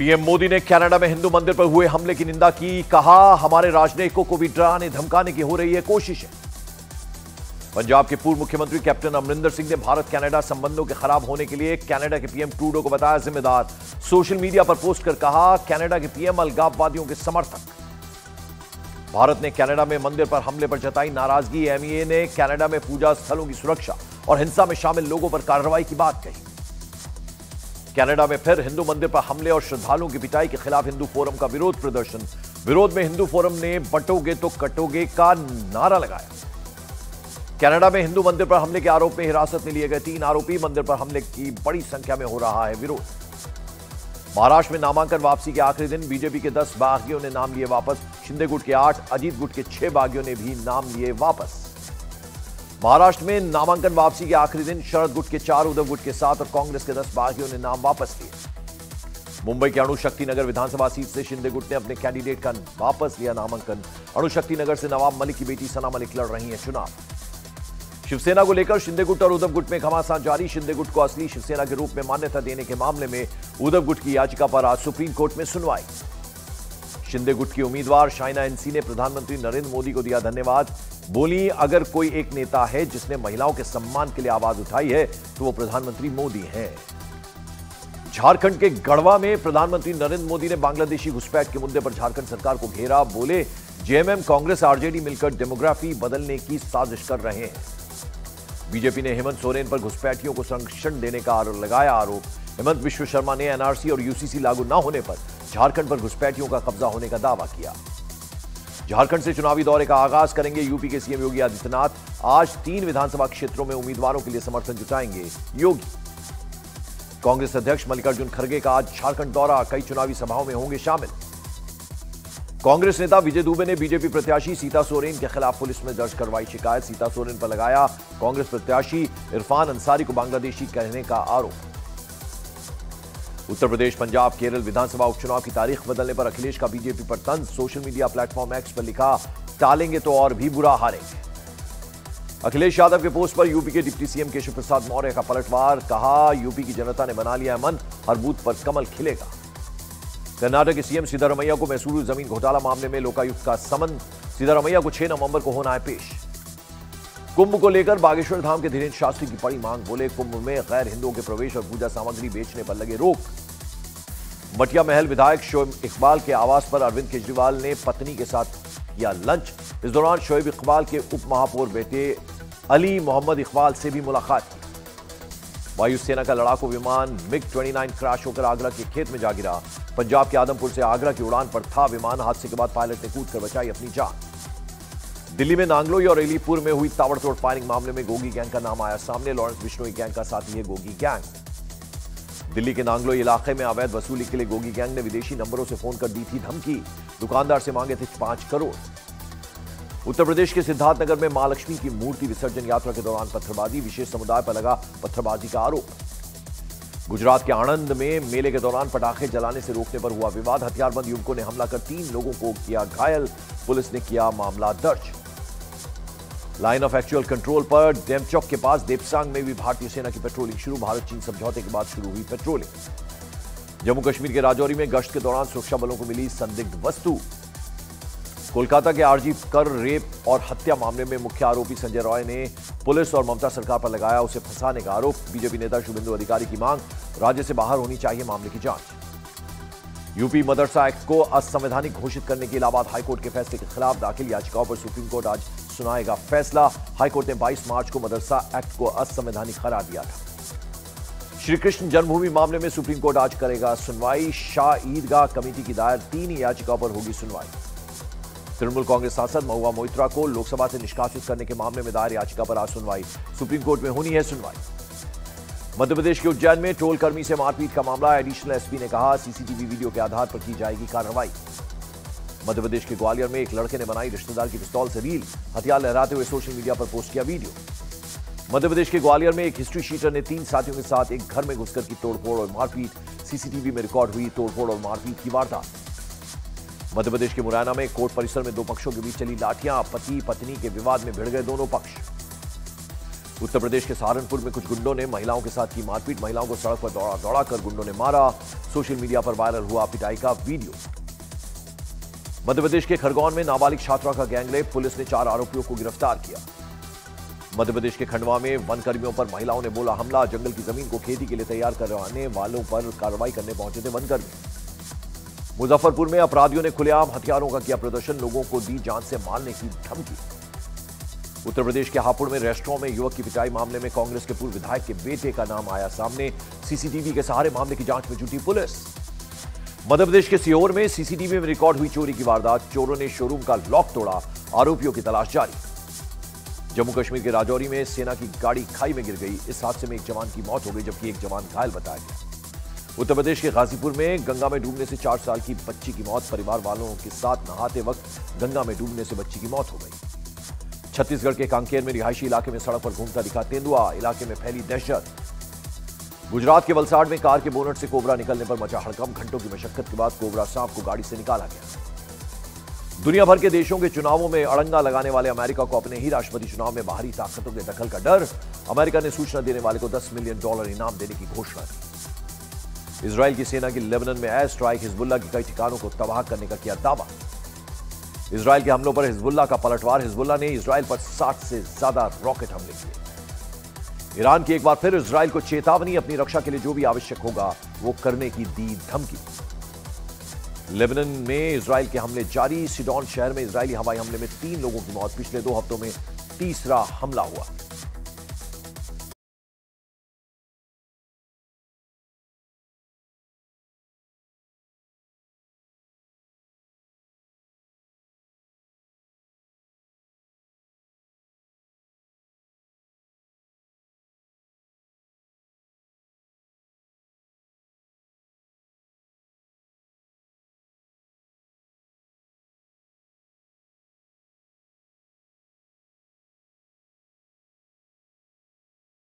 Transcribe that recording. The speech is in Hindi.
पीएम मोदी ने कनाडा में हिंदू मंदिर पर हुए हमले की निंदा की, कहा, हमारे राजनयिकों को भी डराने, धमकाने की हो रही है कोशिशें। पंजाब के पूर्व मुख्यमंत्री कैप्टन अमरिंदर सिंह ने भारत कनाडा संबंधों के खराब होने के लिए कनाडा के पीएम ट्रूडो को बताया जिम्मेदार। सोशल मीडिया पर पोस्ट कर कहा, कनाडा के पीएम अलगाववादियों के समर्थक। भारत ने कनाडा में मंदिर पर हमले पर जताई नाराज़गी। एमईए ने कनाडा में पूजा स्थलों की सुरक्षा और हिंसा में शामिल लोगों पर कार्रवाई की बात कही। कनाडा में फिर हिंदू मंदिर पर हमले और श्रद्धालुओं की पिटाई के खिलाफ हिंदू फोरम का विरोध प्रदर्शन। विरोध में हिंदू फोरम ने बटोगे तो कटोगे का नारा लगाया। कनाडा में हिंदू मंदिर पर हमले के आरोप में हिरासत में लिए गए तीन आरोपी मंदिर पर हमले की बड़ी संख्या में हो रहा है विरोध। महाराष्ट्र में नामांकन वापसी के आखिरी दिन बीजेपी के दस बागियों ने नाम लिए वापस। शिंदे गुट के आठ अजीत गुट के छह बागियों ने भी नाम लिए वापस। महाराष्ट्र में नामांकन वापसी के आखिरी दिन शरद गुट के चार, उद्धव गुट के सात और कांग्रेस के दस बागियों ने नाम वापस लिए। मुंबई के अणुशक्ति नगर विधानसभा सीट से शिंदे गुट ने अपने कैंडिडेट का वापस लिया नामांकन। अणुशक्ति नगर से नवाब मलिक की बेटी सना मलिक लड़ रही हैं चुनाव। शिवसेना को लेकर शिंदे गुट और उद्धव गुट में घमासान जारी। शिंदे गुट को असली शिवसेना के रूप में मान्यता देने के मामले में उद्धव गुट की याचिका पर आज सुप्रीम कोर्ट में सुनवाई। शिंदे गुट की उम्मीदवार शाइना एनसी ने प्रधानमंत्री नरेंद्र मोदी को दिया धन्यवाद। बोली, अगर कोई एक नेता है जिसने महिलाओं के सम्मान के लिए आवाज़ उठाई है तो वो प्रधानमंत्री मोदी हैं। झारखंड के गढ़वा में प्रधानमंत्री नरेंद्र मोदी ने बांग्लादेशी घुसपैठ के मुद्दे पर झारखंड सरकार को घेरा। बोले, जेएमएम कांग्रेस आरजेडी मिलकर डेमोग्राफी बदलने की साजिश कर रहे हैं। बीजेपी ने हेमंत सोरेन पर घुसपैठियों को संरक्षण देने का आरोप लगाया। आरोप, हेमंत विश्व शर्मा ने एनआरसी और यूसीसी लागू न होने पर झारखंड पर घुसपैठियों का कब्जा होने का दावा किया। झारखंड से चुनावी दौरे का आगाज़ करेंगे यूपी के सीएम योगी आदित्यनाथ। आज तीन विधानसभा क्षेत्रों में उम्मीदवारों के लिए समर्थन जुटाएँगे योगी। कांग्रेस अध्यक्ष मल्लिकार्जुन खड़गे का आज झारखंड दौरा, कई चुनावी सभाओं में होंगे शामिल। कांग्रेस नेता विजय दुबे ने बीजेपी प्रत्याशी सीता सोरेन के खिलाफ पुलिस में दर्ज करवाई शिकायत। सीता सोरेन पर लगाया कांग्रेस प्रत्याशी इरफान अंसारी को बांग्लादेशी कहने का आरोप। उत्तर प्रदेश, पंजाब, केरल विधानसभा उपचुनाव की तारीख बदलने पर अखिलेश का बीजेपी पर तंज। सोशल मीडिया प्लेटफॉर्म एक्स पर लिखा, टालेंगे तो और भी बुरा हारेंगे. अखिलेश यादव के पोस्ट पर यूपी के डिप्टी सीएम केशव प्रसाद मौर्य का पलटवार, कहा, यूपी की जनता ने बना लिया मन हर बूथ पर कमल खिलेगा. कर्नाटक के सीएम सिद्धारमैया को मैसूरू ज़मीन घोटाला मामले में लोकायुक्त का समन। सिद्धारमैया को 6 नवंबर को होना है पेश। कुंभ को लेकर बागेश्वर धाम के धीरेन्द्र शास्त्री की बड़ी मांग, बोले, कुंभ में गैर हिंदुओं के प्रवेश और पूजा सामग्री बेचने पर लगे रोक। मटिया महल विधायक शोएब इकबाल के आवास पर अरविंद केजरीवाल ने पत्नी के साथ किया लंच। इस दौरान शोएब इकबाल के उप महापौर बेटे अली मोहम्मद इकबाल से भी मुलाकात की। वायुसेना का लड़ाकू विमान मिग 29 क्रैश होकर आगरा के खेत में जा गिरा। पंजाब के आदमपुर से आगरा की उड़ान पर था विमान, हादसे के बाद पायलट ने कूद कर बचाई अपनी जान। दिल्ली में नांगलोई और एलीपुर में हुई ताबड़तोड़ फायरिंग मामले में गोगी गैंग का नाम आया सामने। लॉरेंस बिश्नोई गैंग का साथी है गोगी गैंग। दिल्ली के नांगलोई इलाके में अवैध वसूली के लिए गोगी गैंग ने विदेशी नंबरों से फ़ोन कर दी थी धमकी। दुकानदार से मांगे थे पाँच करोड़। उत्तर प्रदेश के सिद्धार्थनगर में माँ लक्ष्मी की मूर्ति विसर्जन यात्रा के दौरान पत्थरबाजी, विशेष समुदाय पर लगा पत्थरबाजी का आरोप। गुजरात के आणंद में मेले के दौरान पटाखे जलाने से रोकने पर हुआ विवाद। हथियारबंद युवकों ने हमला कर तीन लोगों को किया घायल। पुलिस ने किया मामला दर्ज। लाइन ऑफ़ एक्चुअल कंट्रोल पर डेमचौक के पास देपसांग में भी भारतीय सेना की पेट्रोलिंग शुरू, भारत चीन समझौते के बाद शुरू हुई पेट्रोलिंग जम्मू कश्मीर के राजौरी में गश्त के दौरान सुरक्षा बलों को मिली संदिग्ध वस्तु। कोलकाता के आरजी कर रेप और हत्या मामले में मुख्य आरोपी संजय रॉय ने पुलिस और ममता सरकार पर लगाया उसे फंसाने का आरोप। बीजेपी नेता शुभेंदु अधिकारी की मांग, राज्य से बाहर होनी चाहिए मामले की जाँच। यूपी मदरसा एक्ट को असंवैधानिक घोषित करने के इलाहाबाद हाईकोर्ट के फैसले के खिलाफ दाखिल याचिकाओं पर सुप्रीम कोर्ट आज सुनाएगा फैसला। हाईकोर्ट ने 22 मार्च को मदरसा एक्ट को असंवैधानिक करार दिया था। श्री कृष्ण जन्मभूमि मामले में सुप्रीम कोर्ट आज करेगा सुनवाई। शाह ईदगाह कमेटी की दायर तीन याचिकाओं पर होगी सुनवाई। तृणमूल कांग्रेस सांसद महुआ मोइत्रा को लोकसभा से निष्कासित करने के मामले में दायर याचिका पर आज सुनवाई। सुप्रीम कोर्ट में होनी है सुनवाई। मध्य प्रदेश के उज्जैन में टोल कर्मी से मारपीट का मामला। एडिशनल एसपी ने कहा, सीसीटीवी वीडियो के आधार पर की जाएगी कार्रवाई। मध्य प्रदेश के ग्वालियर में एक लड़के ने बनाई रिश्तेदार की पिस्तौल से रील। हथियार लहराते हुए सोशल मीडिया पर पोस्ट किया वीडियो। मध्य प्रदेश के ग्वालियर में एक हिस्ट्री शीटर ने तीन साथियों के साथ एक घर में घुसकर की तोड़फोड़ और मारपीट। सीसीटीवी में रिकॉर्ड हुई तोड़फोड़ और मारपीट की वारदात। मध्य प्रदेश के मुरैना में कोर्ट परिसर में दो पक्षों के बीच चली लाठियाँ। पति, पत्नी के विवाद में भिड़ गए दोनों पक्ष। उत्तर प्रदेश के सहारनपुर में कुछ गुंडों ने महिलाओं के साथ की मारपीट। महिलाओं को सड़क पर दौड़ा दौड़ा कर गुंडों ने मारा। सोशल मीडिया पर वायरल हुआ पिटाई का वीडियो। मध्य प्रदेश के खरगोन में नाबालिग छात्रा का गैंगरेप पुलिस ने चार आरोपियों को गिरफ़्तार किया। मध्य प्रदेश के खंडवा में वन कर्मियों पर महिलाओं ने बोला हमला। जंगल की ज़मीन को खेती के लिए तैयार करवाने वालों पर कार्रवाई करने पहुँचे थे वनकर्मी। मुजफ्फरपुर में अपराधियों ने खुलेआम हथियारों का किया प्रदर्शन। लोगों को दी जान से मारने की धमकी। उत्तर प्रदेश के हापुड़ में रेस्टोरेंट में युवक की पिटाई मामले में कांग्रेस के पूर्व विधायक के बेटे का नाम आया सामने। सीसीटीवी के सहारे मामले की जाँच में जुटी पुलिस। मध्य प्रदेश के सीहोर में सीसीटीवी में रिकॉर्ड हुई चोरी की वारदात। चोरों ने शोरूम का लॉक तोड़ा, आरोपियों की तलाश जारी। जम्मू कश्मीर के राजौरी में सेना की गाड़ी खाई में गिर गई। इस हादसे में एक जवान की मौत हो गई, जबकि एक जवान घायल बताया गया। उत्तर प्रदेश के गाजीपुर में गंगा में डूबने से चार साल की बच्ची की मौत, परिवार वालों के साथ नहाते वक्त गंगा में डूबने से बच्ची की मौत हो गई। छत्तीसगढ़ के कांकेर में रिहायशी इलाके में सड़क पर घूमता दिखा तेंदुआ। इलाके में फैली दहशत। गुजरात के वलसाड़ में कार के बोनट से कोबरा निकलने पर मचा हड़कम घंटों की मशक्कत के बाद कोबरा सांप को गाड़ी से निकाला गया। दुनिया भर के देशों के चुनावों में अड़ंगा लगाने वाले अमेरिका को अपने ही राष्ट्रपति चुनाव में बाहरी ताकतों के दखल का डर। अमेरिका ने सूचना देने वाले को 10 मिलियन डॉलर इनाम देने की घोषणा की। इसराइल की सेना की लेबनन में एयर स्ट्राइक हिजबुल्ला के कई ठिकानों को तबाह करने का किया दावा। इसराइल के हमलों पर हिजबुल्ला का पलटवार। हिजबुल्ला ने इसराइल पर 60 से ज़्यादा रॉकेट हमले किए। ईरान की एक बार फिर इसराइल को चेतावनी अपनी रक्षा के लिए जो भी आवश्यक होगा, वो करने की दी धमकी। लेबनन में इसराइल के हमले जारी, सिडॉन शहर में इसराइली हवाई हमले में तीन लोगों की मौत। पिछले दो हफ्तों में तीसरा हमला हुआ।